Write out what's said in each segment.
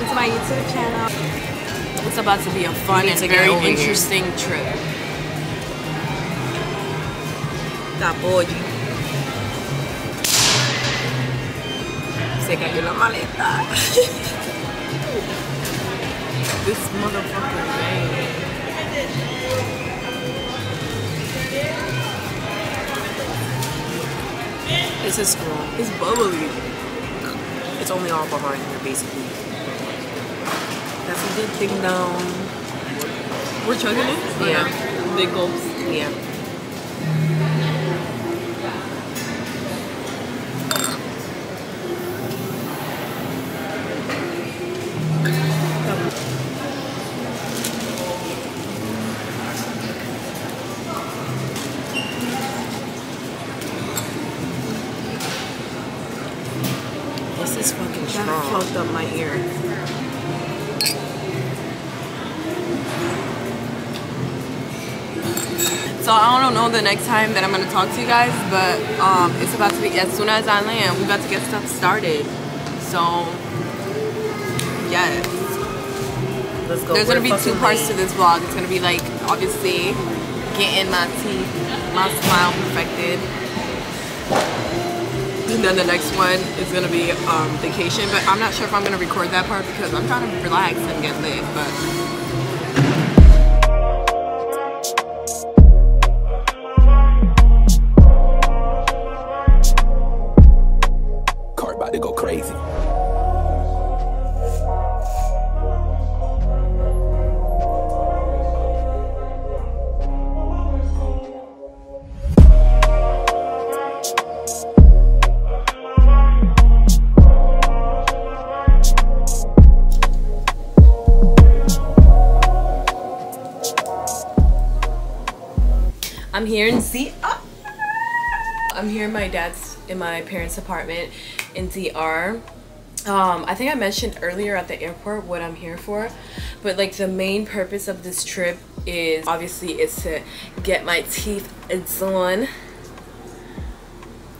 welcome to my YouTube channel. It's about to be a fun and a very interesting here. trip. Capoy. Se cayó la maleta. this motherfucker man. This is cool. It's bubbly. It's only alcohol in here, basically. That's a good thing down. We're chugging it? Yeah. Big gulps. Yeah. This is fucking strong. fucked up my ear. So I don't know the next time that I'm gonna talk to you guys, but um, it's about to be as soon as I land, we about to get stuff started. So yes, let's go. There's gonna be two parts to this vlog. It's gonna be like obviously getting my teeth, my smile perfected and then the next one is gonna be um, vacation, but I'm not sure if I'm gonna record that part because I'm trying to relax and get lit, but in my parents' apartment in DR. Um, I think I mentioned earlier at the airport what I'm here for, but like the main purpose of this trip is obviously is to get my teeth done.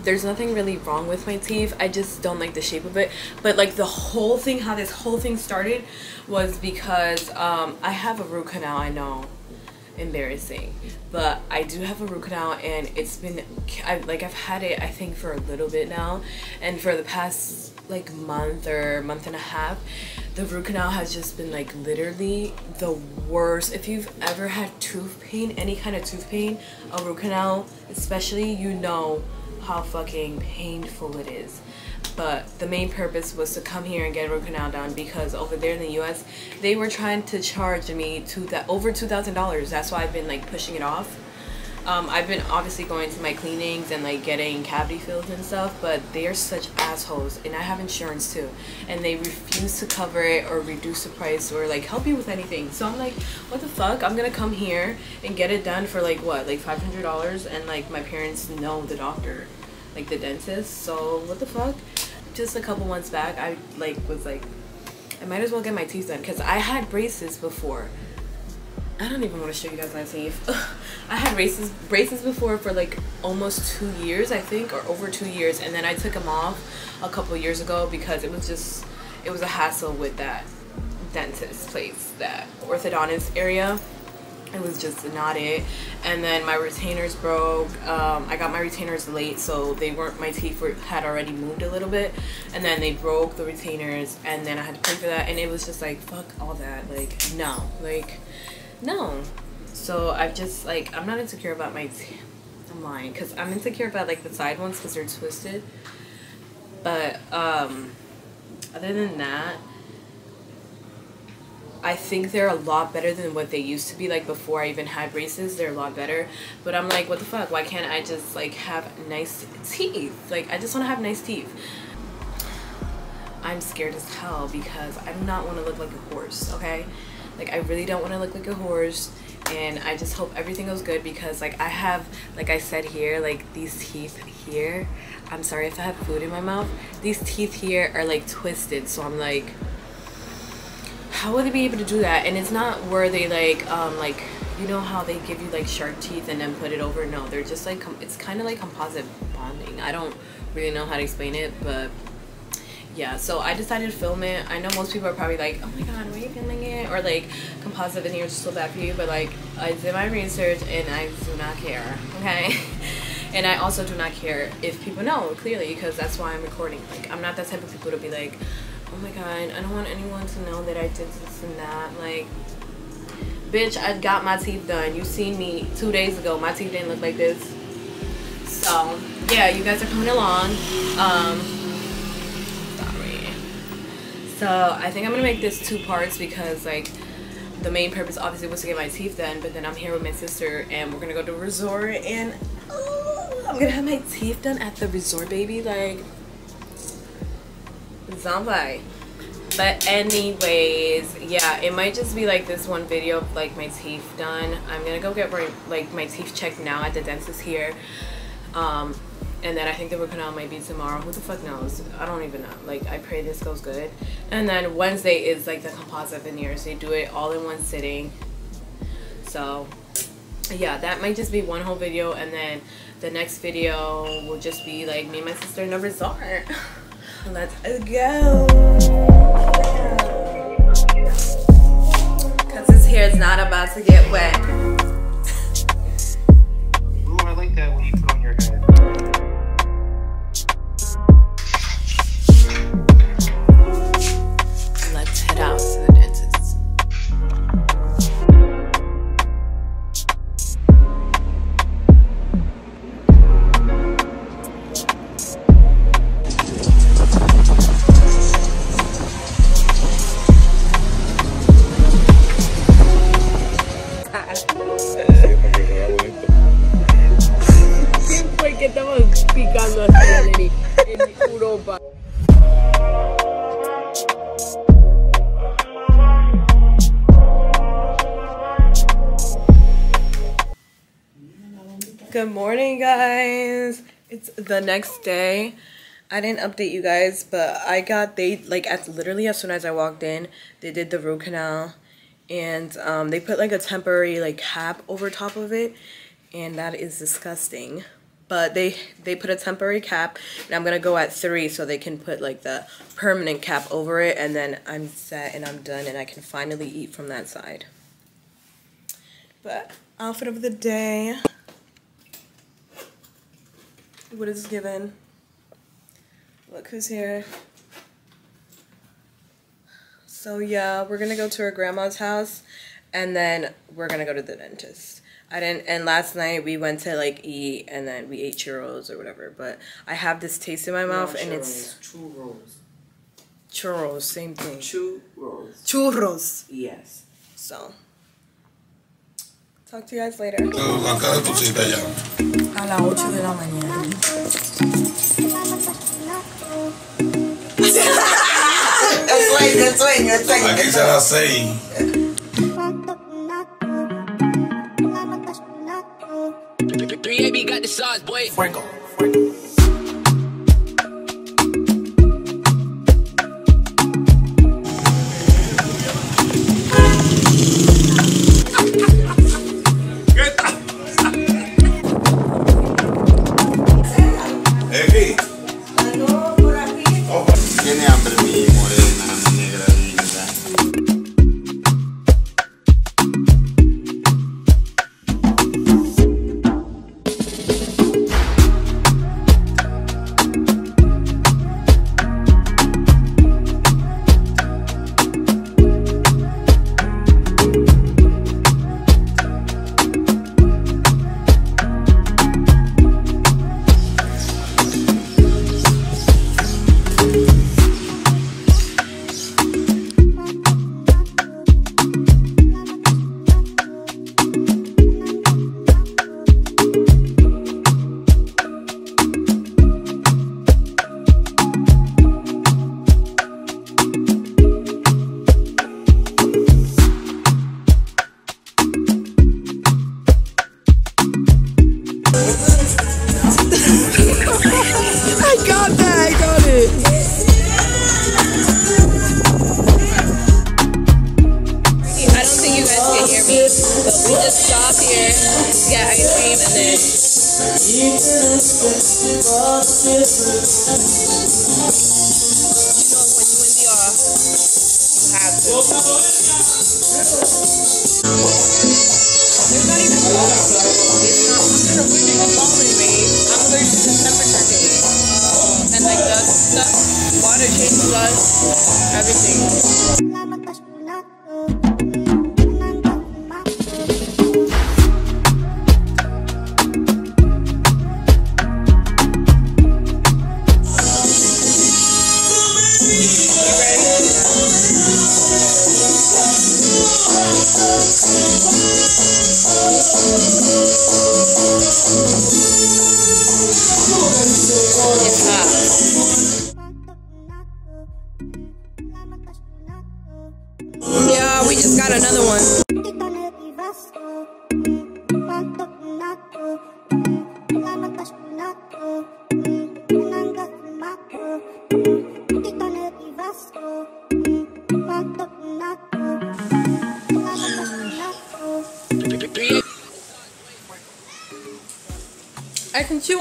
There's nothing really wrong with my teeth. I just don't like the shape of it. But like the whole thing, how this whole thing started was because um, I have a root canal, I know embarrassing. But I do have a root canal and it's been I, like I've had it I think for a little bit now. And for the past like month or month and a half the root canal has just been like literally the worst. If you've ever had tooth pain any kind of tooth pain a root canal especially you know how fucking painful it is but the main purpose was to come here and get a root canal done because over there in the US they were trying to charge me to that over two thousand dollars. That's why I've been like pushing it off. Um, I've been obviously going to my cleanings and like getting cavity fills and stuff but they are such assholes and I have insurance too and they refuse to cover it or reduce the price or like help you with anything. So I'm like what the fuck? I'm gonna come here and get it done for like what like $500 and like my parents know the doctor like the dentist. So what the fuck just a couple months back I like was like I might as well get my teeth done because I had braces before. I don't even want to show you guys my teeth. I had braces braces before for like almost two years I think or over two years and then I took them off a couple years ago because it was just it was a hassle with that dentist place that orthodontist area it was just not it. And then my retainers broke um, i got my retainers late so they weren't my teeth were, had already moved a little bit. And then they broke the retainers and then i had to pay for that. And it was just like fuck all that. Like no. Like no. So i've just like i'm not insecure about my teeth i'm lying. Because i'm insecure about like the side ones because they're twisted. But um other than that I think they're a lot better than what they used to be. Like before I even had braces they're a lot better. But I'm like what the fuck? Why can't I just like have nice teeth? Like I just want to have nice teeth. I'm scared as hell because I do not want to look like a horse, okay? Like I really don't want to look like a horse and I just hope everything goes good because like I have like I said here like these teeth here. I'm sorry if I have food in my mouth. These teeth here are like twisted so I'm like how would they be able to do that? And it's not where they like um like you know how they give you like shark teeth and then put it over? No they're just like it's kind of like composite bonding. I don't really know how to explain it but yeah so i decided to film it. I know most people are probably like oh my god why are you filming it? Or like composite veneers are so bad for you but like i did my research and i do not care okay? And i also do not care if people know clearly because that's why i'm recording. Like i'm not that type of people to be like oh my god i don't want anyone to know that i did this and that like bitch i got my teeth done you seen me two days ago my teeth didn't look like this so yeah you guys are coming along um sorry. so I think I'm gonna make this two parts because like the main purpose obviously was to get my teeth done, but then I'm here with my sister and we're gonna go to a resort and oh, I'm gonna have my teeth done at the resort, baby. Like zombie. But anyways, yeah, it might just be like this one video of like my teeth done. I'm gonna go get my like my teeth checked now at the dentist here. Um, and then I think the root canal might be tomorrow. Who the fuck knows? I don't even know. Like, I pray this goes good. And then Wednesday is like the composite veneers. They do it all in one sitting. So, yeah, that might just be one whole video. And then the next video will just be like me and my sister in a resort. Let's go. Because this hair is not about to get wet. Good morning, guys. It's the next day. I didn't update you guys, but I got they like as literally as soon as I walked in, they did the root canal, and um, they put like a temporary like cap over top of it, and that is disgusting. But they they put a temporary cap, and I'm gonna go at three so they can put like the permanent cap over it, and then I'm set and I'm done, and I can finally eat from that side. But outfit of the day. What is given? Look who's here. So yeah, we're gonna go to her grandma's house and then we're gonna go to the dentist. I didn't and last night we went to like eat and then we ate churros or whatever, but I have this taste in my mouth and it's churros. churros, same thing. Churros. Churros. Yes. So talk to you guys later. La cara de tu cita ya. A las 8 de la mañana. El sueño, el sueño, el sueño. Aquí será seis. Three AB got the sauce, boy. Fuego. Get ice cream and then you know when you in the off, you have to. There's not even water. It's not. Babe. I'm allergic to temperature change. And like the, water changes everything.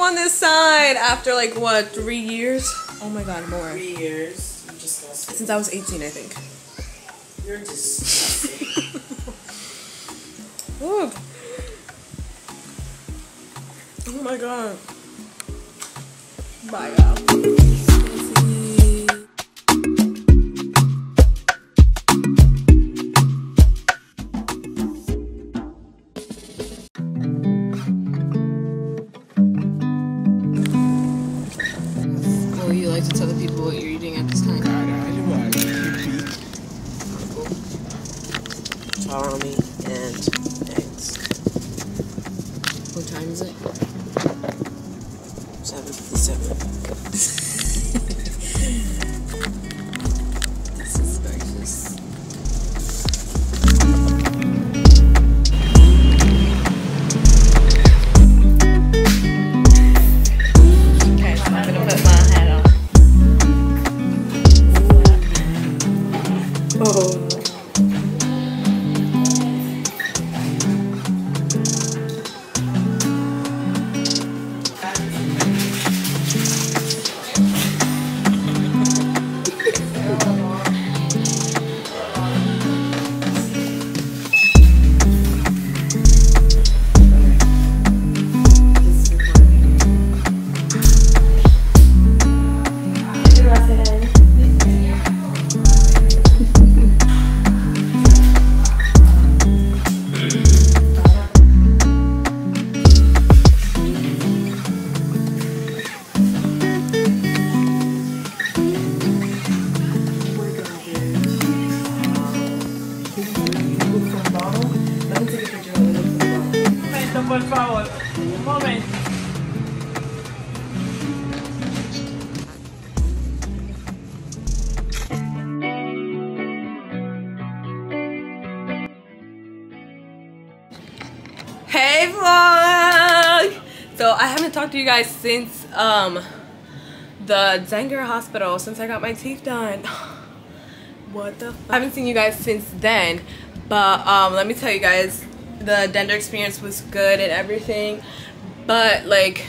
On this side after like what, three years? Oh my god, more. Three years. Since I was 18, I think. You're disgusting. Look. Oh my god. Bye, y'all. What time is it? 757. I haven't talked to you guys since um the Zenger hospital since I got my teeth done. What the I haven't seen you guys since then, but um let me tell you guys the Dender experience was good and everything, but like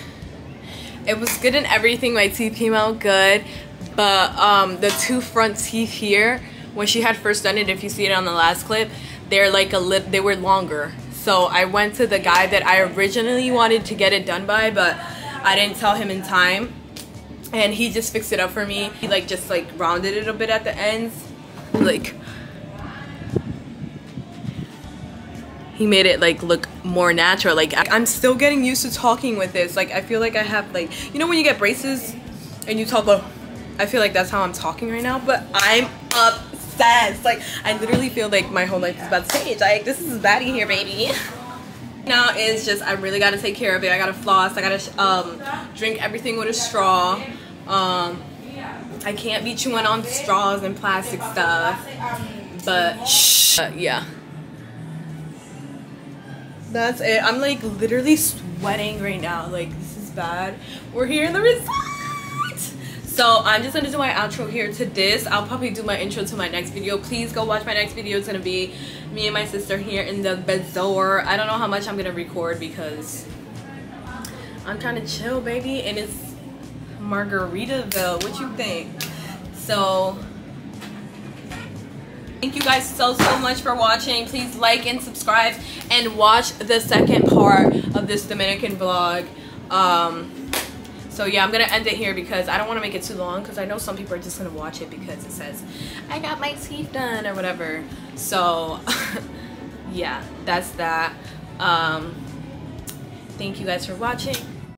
it was good and everything. My teeth came out good, but um the two front teeth here when she had first done it, if you see it on the last clip, they're like a lit. They were longer. So I went to the guy that I originally wanted to get it done by, but I didn't tell him in time, and he just fixed it up for me. He like just like rounded it a bit at the ends, like. he made it like look more natural like i'm still getting used to talking with this like i feel like i have like you know when you get braces and you talk like i feel like that's how i'm talking right now but i'm obsessed like i literally feel like my whole life is about to change like this is baddie here baby now is just i really got to take care of it i gotta floss i gotta um drink everything with a straw um i can't be chewing on straws and plastic stuff but shh. Uh, yeah that's it. I'm like literally sweating right now. Like this is bad. We're here in the resort. So I'm just gonna do my outro here to this. I'll probably do my intro to my next video. Please go watch my next video. It's gonna be me and my sister here in the bazaar. I don't know how much I'm gonna record because I'm trying to chill, baby, and it's Margaritaville. What you think? So thank you guys so so much for watching. Please like and subscribe and watch the second part of this Dominican vlog. Um, so yeah, I'm gonna end it here because I don't want to make it too long because I know some people are just gonna watch it because it says I got my teeth done or whatever. So yeah, that's that. Um, thank you guys for watching.